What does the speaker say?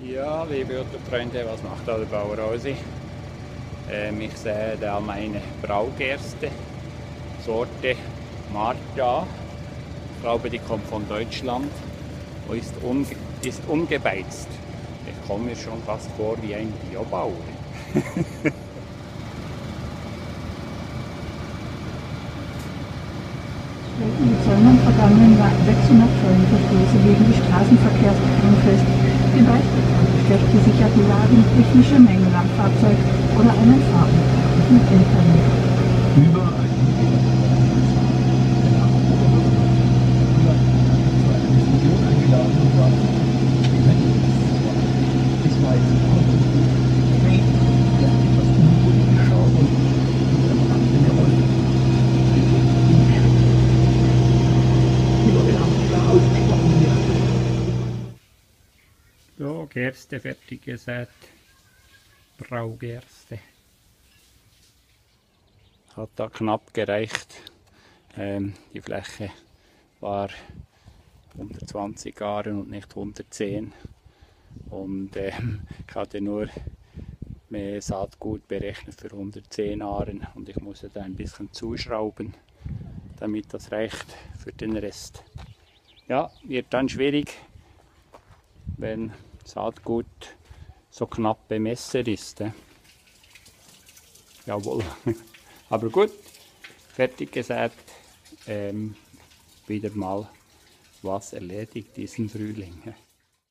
Ja, liebe Freunde, was macht der Bauer Rosi? Ähm, ich sehe da meine Braugerste, Sorte Marta. Ich glaube, die kommt von Deutschland und ist, unge ist ungebeizt. Ich komme mir schon fast vor wie ein Biobauer. Im Zollern vergangenen 600 Zollenverstöße wegen des Straßenverkehrsordnung fest. Ja die Laden technische Mängel am Fahrzeug oder einen Fahrradfahrer mit Internet. Über So, Gerste fertig gesät. Braugerste. Hat da knapp gereicht. Ähm, die Fläche war 120 Jahre und nicht 110. Und ähm, ich hatte nur mehr Saatgut berechnet für 110 Ahren und ich musste da ein bisschen zuschrauben, damit das reicht für den Rest. Ja, wird dann schwierig, wenn Saatgut so knapp bemessen ist. Eh? Jawohl. Aber gut, fertig gesät. Ähm, wieder mal was erledigt diesen Frühling.